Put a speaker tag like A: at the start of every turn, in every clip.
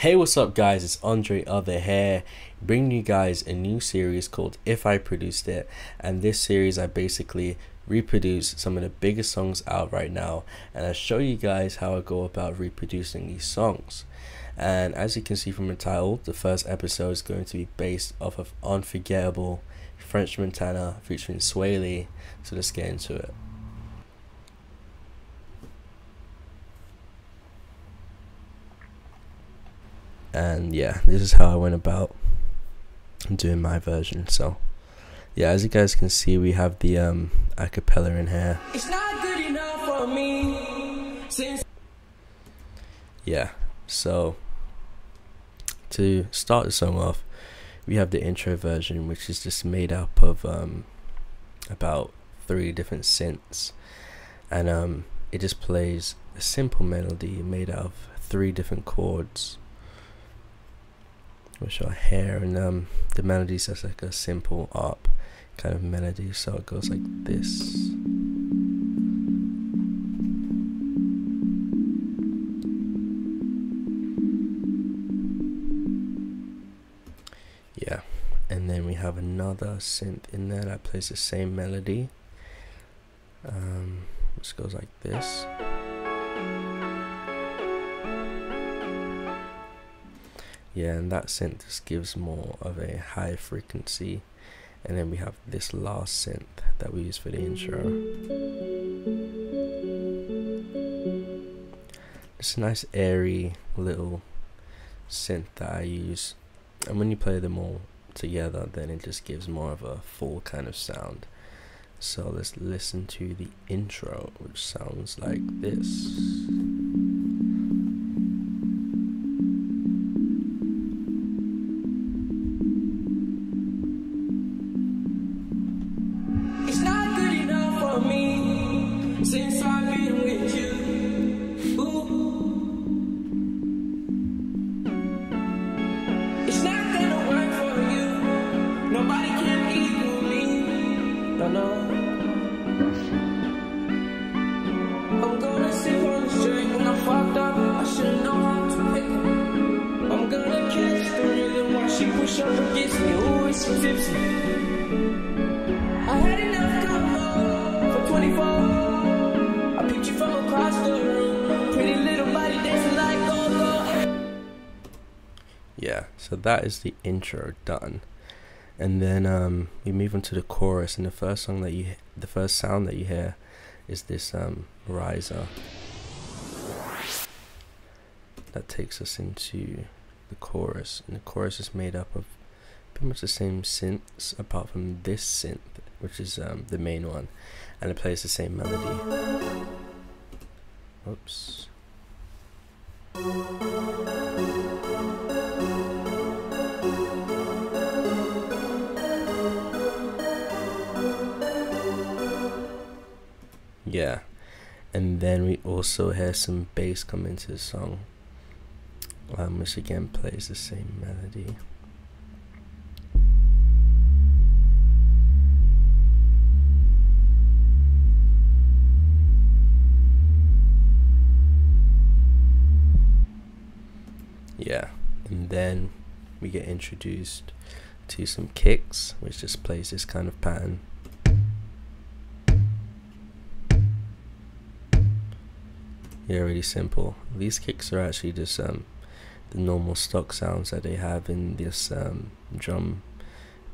A: Hey, what's up, guys? It's Andre Other Hair, bringing you guys a new series called If I Produced It. And this series, I basically reproduce some of the biggest songs out right now, and I show you guys how I go about reproducing these songs. And as you can see from the title, the first episode is going to be based off of Unforgettable, French Montana featuring Swae Lee. So let's get into it. And yeah this is how I went about doing my version. So yeah as you guys can see we have the um acapella in here. Me, yeah so to start the song off we have the intro version which is just made up of um about three different synths. And um it just plays a simple melody made out of three different chords which are hair and um, the melodies is like a simple up kind of melody. So it goes like this. Yeah. And then we have another synth in there that plays the same melody. Um, which goes like this yeah and that synth just gives more of a high frequency. And then we have this last synth that we use for the intro. It's a nice airy little synth that I use. And when you play them all together then it just gives more of a full kind of sound. So let's listen to the intro which sounds like this yeah so that is the intro done. And then um, we move on to the chorus and the first song that you the first sound that you hear is this um, riser. That takes us into the chorus and the chorus is made up of pretty much the same synths apart from this synth which is um, the main one and it plays the same melody. Oops. Yeah. And then we also hear some bass come into the song which again plays the same melody. Yeah and then we get introduced to some kicks which just plays this kind of pattern. Yeah really simple. These kicks are actually just um, the normal stock sounds that they have in this um, drum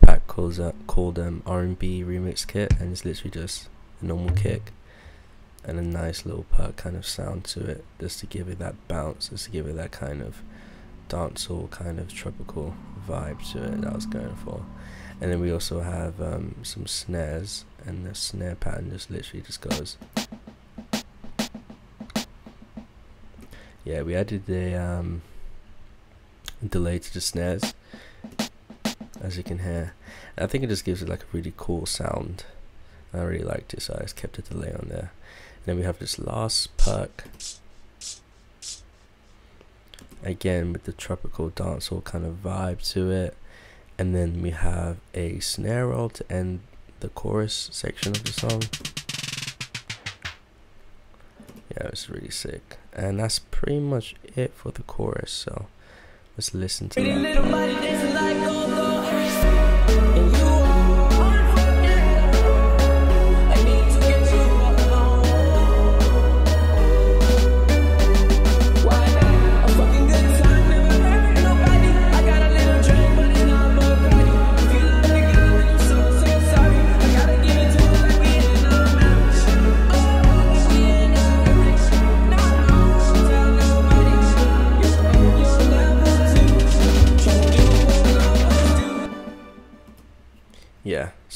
A: pack called, uh, called um, R&B remix kit and it's literally just a normal kick and a nice little perc kind of sound to it just to give it that bounce just to give it that kind of dancehall kind of tropical vibe to it that I was going for. And then we also have um, some snares and the snare pattern just literally just goes. Yeah we added the um, delay to the snares as you can hear. And I think it just gives it like a really cool sound. I really liked it so I just kept a delay on there. And then we have this last perc. Again with the tropical dancehall kind of vibe to it. And then we have a snare roll to end the chorus section of the song. Yeah it's really sick. And that's pretty much it for the chorus so let's listen to that.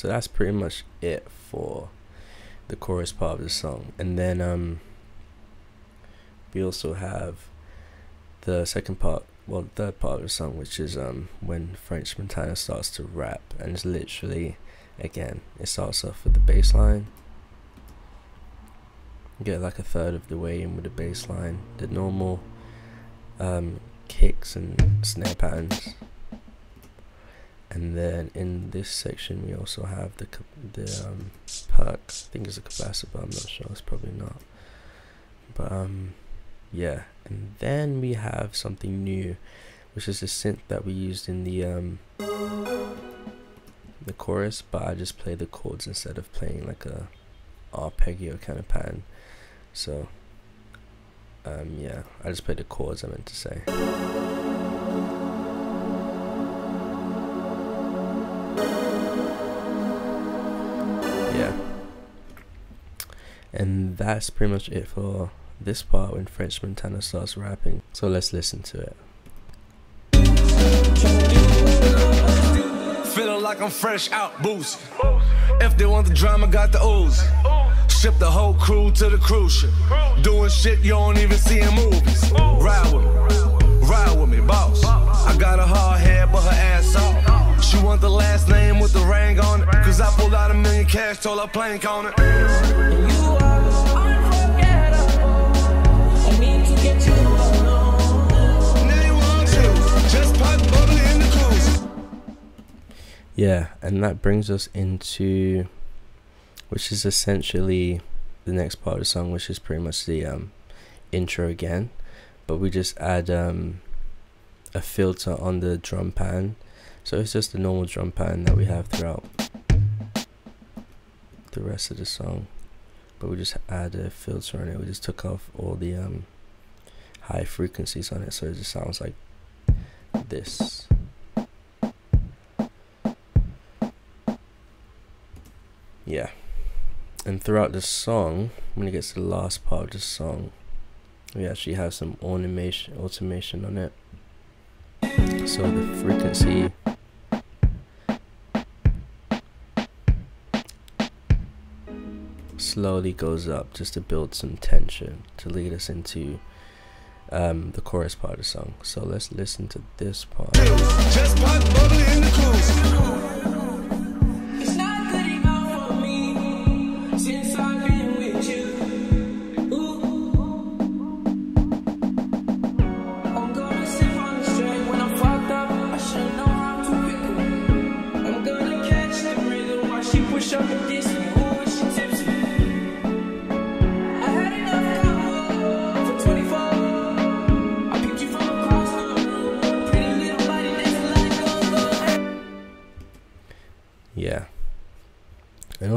A: So that's pretty much it for the chorus part of the song. And then um we also have the second part well the third part of the song which is um when french montana starts to rap. And it's literally again it starts off with the bass line. Get like a third of the way in with the bass line the normal um kicks and snare patterns and then in this section we also have the the um, perc. I think it's a capacitor, but I'm not sure. It's probably not. But um, yeah, and then we have something new, which is the synth that we used in the um the chorus, but I just play the chords instead of playing like a arpeggio kind of pattern. So um, yeah, I just play the chords. I meant to say. And that's pretty much it for this part when French Montana starts rapping. So let's listen to it. Feeling like I'm fresh out boost. If they want the drama, got the ooze. Ship the whole crew to the cruise ship. Doing shit you don't even see in movies. Ride with me, ride with me, boss. I got a hard head, but her ass off. She want the last name with the ring on it. Cause I pulled out a million cash, told her plank on it. Yeah, and that brings us into which is essentially the next part of the song, which is pretty much the um, intro again, but we just add um, a filter on the drum pan. So it's just the normal drum pan that we have throughout the rest of the song, but we just add a filter on it. We just took off all the um, high frequencies on it, so it just sounds like this. Yeah. And throughout the song when it gets to the last part of the song we actually have some automation automation on it. So the frequency slowly goes up just to build some tension to lead us into um, the chorus part of the song. So let's listen to this part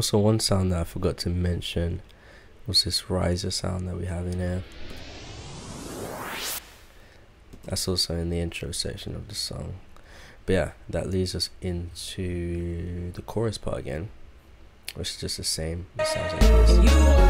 A: also one sound that I forgot to mention was this riser sound that we have in here. That's also in the intro section of the song. But yeah that leads us into the chorus part again which is just the same. It sounds like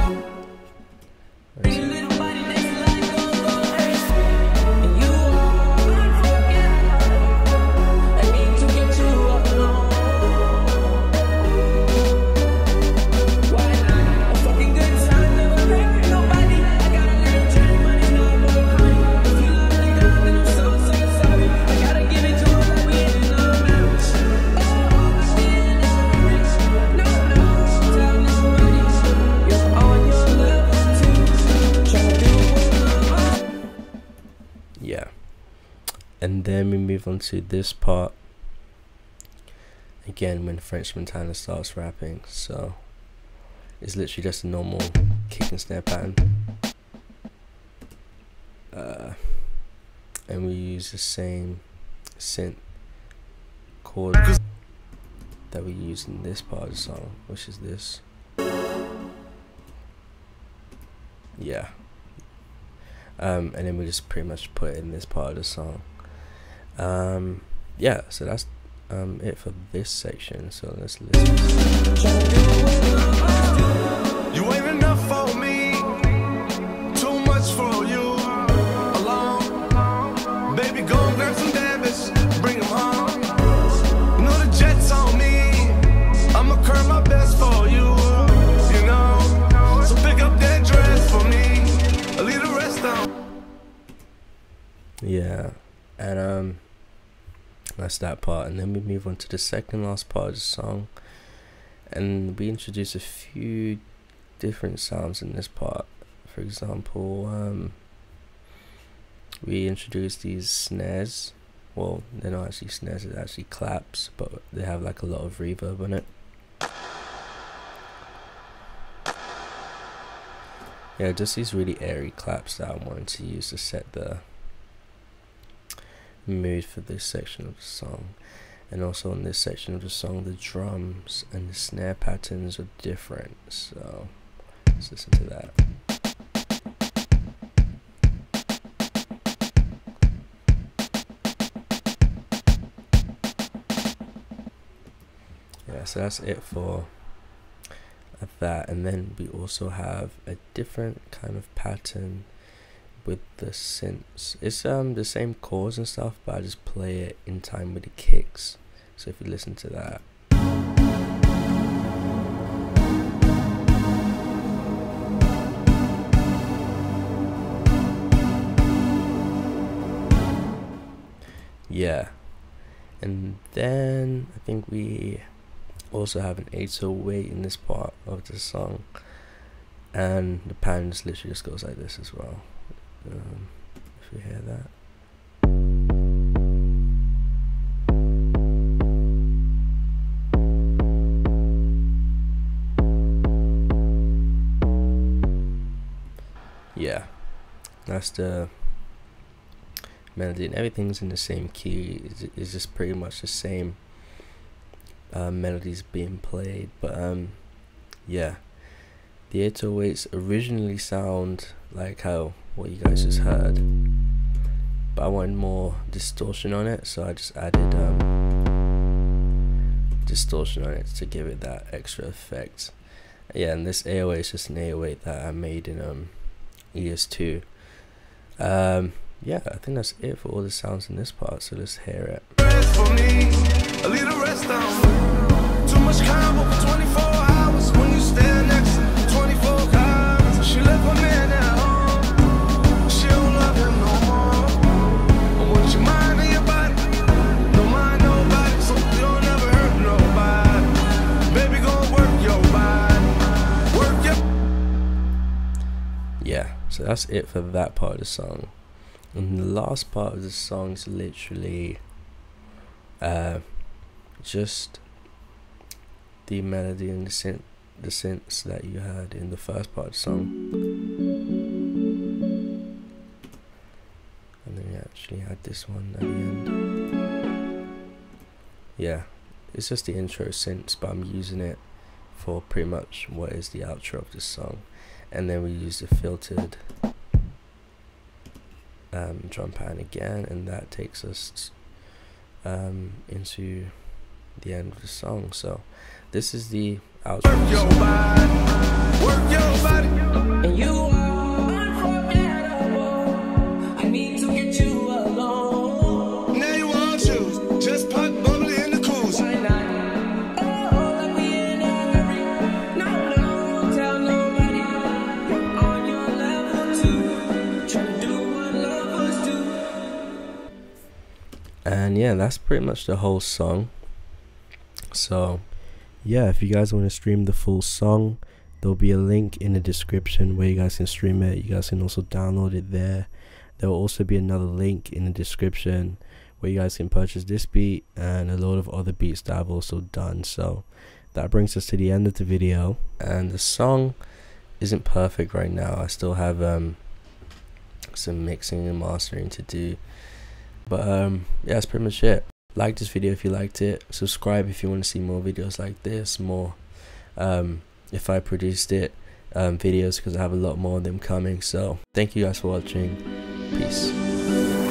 A: then we move on to this part again when French Montana starts rapping so it's literally just a normal kick and snare pattern uh, and we use the same synth chord that we use in this part of the song, which is this. Yeah. Um, and then we just pretty much put it in this part of the song. Um, yeah, so that's um, it for this section. So let's listen. That's that part, and then we move on to the second last part of the song, and we introduce a few different sounds in this part. For example, um, we introduce these snares. Well, they're not actually snares; it's actually claps, but they have like a lot of reverb on it. Yeah, just these really airy claps that I wanted to use to set the mood for this section of the song. And also in this section of the song, the drums and the snare patterns are different. So let's listen to that. Yeah, so that's it for that. And then we also have a different kind of pattern with the synths. It's um the same chords and stuff, but I just play it in time with the kicks. So if you listen to that. Yeah. And then I think we also have an 808 in this part of the song. And the pan just literally just goes like this as well um, if you hear that. Yeah, that's the melody, and everything's in the same key. It's, it's just pretty much the same uh, melodies being played, but um, yeah, the 808s originally sound like how what you guys just heard. But I wanted more distortion on it so I just added um, distortion on it to give it that extra effect. Yeah and this 808 is just an 808 that I made in um, ES2 um, yeah I think that's it for all the sounds in this part so let's hear it So that's it for that part of the song. And the last part of the song is literally uh, just the melody and the synth, the synths that you heard in the first part of the song. And then we actually had this one at the end. Yeah, it's just the intro synths, but I'm using it for pretty much what is the outro of this song and then we use the filtered um, drum pattern again and that takes us um, into the end of the song. So this is the outro yeah that's pretty much the whole song. So yeah if you guys want to stream the full song there'll be a link in the description where you guys can stream it. You guys can also download it there. There will also be another link in the description where you guys can purchase this beat and a lot of other beats that I've also done. So that brings us to the end of the video and the song isn't perfect right now. I still have um, some mixing and mastering to do But um, yeah, that's pretty much it. Like this video if you liked it. Subscribe if you want to see more videos like this. More um, if I produced it um, videos because I have a lot more of them coming. So thank you guys for watching. Peace.